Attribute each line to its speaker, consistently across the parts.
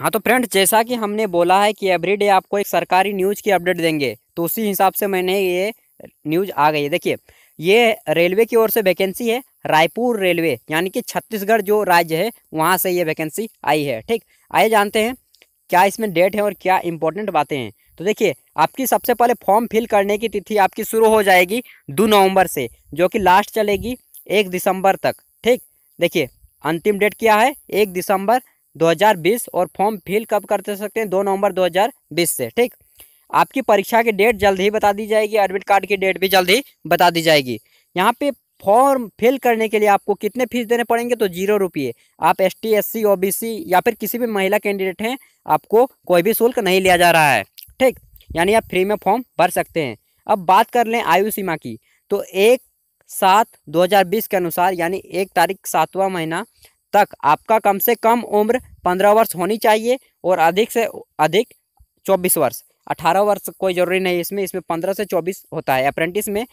Speaker 1: हाँ तो फ्रेंड, जैसा कि हमने बोला है कि एवरीडे आपको एक सरकारी न्यूज़ की अपडेट देंगे तो उसी हिसाब से मैंने ये न्यूज़ आ गई है। देखिए, ये रेलवे की ओर से वैकेंसी है, रायपुर रेलवे यानी कि छत्तीसगढ़ जो राज्य है, वहाँ से ये वैकेंसी आई है, ठीक? आइए जानते हैं, क्या इसमें डेट है और क्या इंपॉर्टेंट बातें हैं। तो देखिए, आपकी सबसे पहले फॉर्म फिल करने की तिथि आपकी शुरू हो जाएगी दो नवंबर से, जो कि लास्ट चलेगी एक दिसंबर तक, ठीक? देखिए, अंतिम डेट क्या है? एक दिसंबर 2020 और फॉर्म फिल कब कर सकते हैं? दो नवंबर 2020 से, ठीक? आपकी परीक्षा की डेट जल्द ही बता दी जाएगी, एडमिट कार्ड की डेट भी जल्द ही बता दी जाएगी। यहाँ पे फॉर्म फिल करने के लिए आपको कितने फ़ीस देने पड़ेंगे? तो ज़ीरो रुपये। आप S T S C O B C या फिर किसी भी महिला कैंडिडेट हैं, आपको कोई भी शुल्क नहीं लिया जा रहा है, ठीक? यानी आप फ्री में फॉर्म भर सकते हैं। अब बात कर लें आयु सीमा की। तो एक सात 2020 के अनुसार, यानी एक तारीख सातवां महीना तक आपका कम से कम उम्र पंद्रह वर्ष होनी चाहिए और अधिक से अधिक चौबीस वर्ष। अठारह वर्ष कोई ज़रूरी नहीं इसमें इसमें पंद्रह से चौबीस होता है। अप्रेंटिस में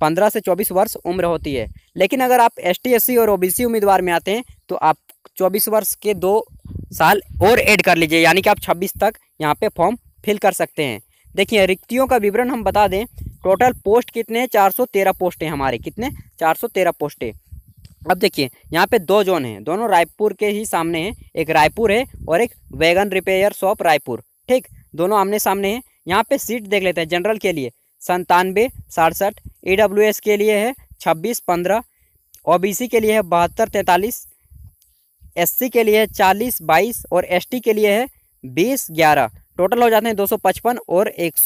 Speaker 1: पंद्रह से चौबीस वर्ष उम्र होती है। लेकिन अगर आप एस टी और ओबीसी उम्मीदवार में आते हैं तो आप चौबीस वर्ष के दो साल और ऐड कर लीजिए। यानी कि आप छब्बीस तक यहाँ पे फॉर्म फिल कर सकते हैं। देखिए, रिक्तियों का विवरण हम बता दें। टोटल पोस्ट कितने हैं? चार सौ तेरह पोस्ट हमारे। कितने? चार सौ तेरह पोस्ट अब देखिए, यहाँ पे दो जोन हैं। दोनों रायपुर के ही सामने हैं। एक रायपुर है और एक वैगन रिपेयर शॉप रायपुर। ठीक, दोनों आमने सामने हैं। यहाँ पे सीट देख लेते हैं, जनरल के लिए। संतानवे सड़सठ ई के लिए है, छब्बीस, पंद्रह ओ के लिए है, बहत्तर, तैंतालीस एस के लिए है, चालीस, बाईस और एसटी के लिए है, बीस, ग्यारह। टोटल हो जाते हैं दो सौ पचपन और एक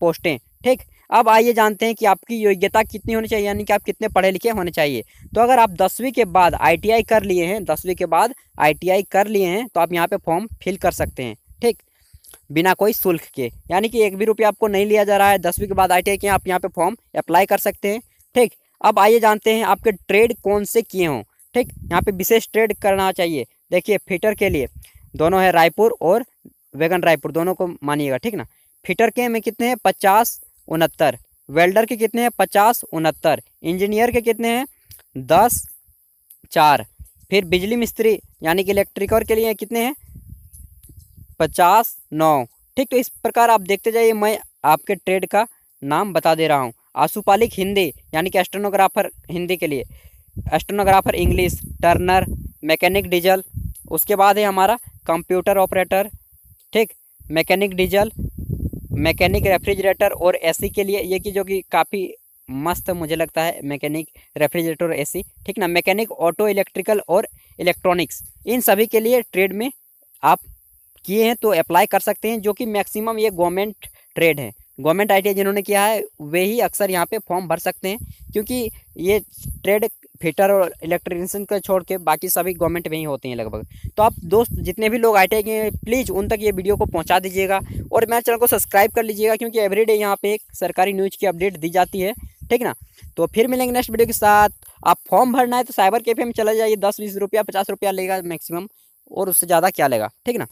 Speaker 1: पोस्टें। ठीक अब आइए जानते हैं कि आपकी योग्यता कितनी होनी चाहिए, यानी कि आप कितने पढ़े लिखे होने चाहिए। तो अगर आप दसवीं के बाद आईटीआई कर लिए हैं, दसवीं के बाद आईटीआई कर लिए हैं तो आप यहाँ पे फॉर्म फिल कर सकते हैं, ठीक? बिना कोई शुल्क के, यानी कि एक भी रुपया आपको नहीं लिया जा रहा है, दसवीं के बाद आई के आप यहाँ पे फॉर्म अप्लाई कर सकते हैं, ठीक? अब आइए जानते हैं आपके ट्रेड कौन से किए हों, ठीक? यहाँ पे विशेष ट्रेड करना चाहिए, देखिए फिटर के लिए, दोनों है रायपुर और वेगन रायपुर, दोनों को मानिएगा, ठीक ना? फिटर के में कितने हैं? पचास उनहत्तर। वेल्डर के कितने हैं? पचास, उनहत्तर। इंजीनियर के कितने हैं? दस, चार। फिर बिजली मिस्त्री, यानी कि इलेक्ट्रिकर के लिए कितने हैं? पचास, नौ। ठीक तो इस प्रकार आप देखते जाइए, मैं आपके ट्रेड का नाम बता दे रहा हूँ। आशुपालिक हिंदी, यानी कि एस्ट्रोनोग्राफर हिंदी के लिए। Stenographer English, turner, mechanic diesel, उसके बाद है हमारा कंप्यूटर ऑपरेटर। ठीक, मैकेनिक डीजल मैकेनिक रेफ्रिजरेटर और एसी के लिए ये कि जो कि काफ़ी मस्त मुझे लगता है मैकेनिक रेफ्रिजरेटर और एसी। ठीक ना? मैकेनिक, ऑटो, इलेक्ट्रिकल और इलेक्ट्रॉनिक्स। इन सभी के लिए ट्रेड में आप किए हैं तो अप्लाई कर सकते हैं, जो कि मैक्सिमम ये गवर्नमेंट ट्रेड है। गवर्नमेंट आई जिन्होंने किया है, वे ही अक्सर यहाँ पे फॉर्म भर सकते हैं, क्योंकि ये ट्रेड फिटर और इलेक्ट्रिशियन को छोड़ के बाकी सभी गवर्नमेंट में ही होते हैं लगभग। तो आप दोस्त, जितने भी लोग आई टी के प्लीज़ उन तक ये वीडियो को पहुँचा दीजिएगा और मेरे चैनल को सब्सक्राइब कर लीजिएगा क्योंकि एवरीडे यहाँ पे एक सरकारी न्यूज़ की अपडेट दी जाती है, ठीक ना? तो फिर मिलेंगे नेक्स्ट वीडियो के साथ। आप फॉर्म भरना है तो साइबर कैफ़े में चला जाइए, दस, बीस रुपया, पचास रुपया लेगा मैक्सिमम और उससे ज़्यादा क्या लेगा, ठीक ना?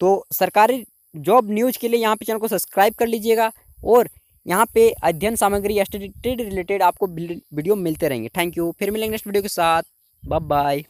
Speaker 1: तो सरकारी जॉब न्यूज़ के लिए यहाँ पे चैनल को सब्सक्राइब कर लीजिएगा और यहाँ पे अध्ययन सामग्री या स्टडी रिलेटेड आपको वीडियो मिलते रहेंगे। थैंक यू फिर मिलेंगे नेक्स्ट वीडियो के साथ। Bye bye